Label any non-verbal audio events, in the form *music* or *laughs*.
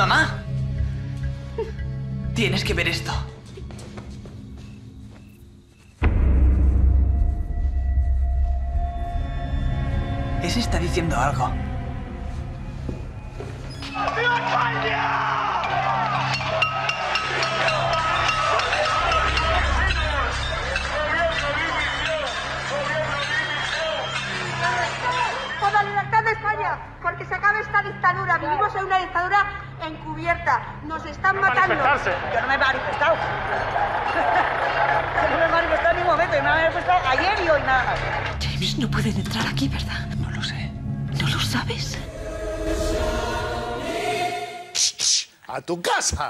¡Mamá! Tienes que ver esto. Ese está diciendo algo. ¡Por la libertad de España! Porque se acabe esta dictadura. Vivimos en una dictadura encubierta. Nos están matando. manifestarse. Yo no me he manifestado. *laughs* Yo no me he manifestado en ningún momento. Yo me he manifestado ayer y hoy nada más. James, no pueden entrar aquí, ¿verdad? No lo sé. ¿No lo sabes? ¡A tu casa!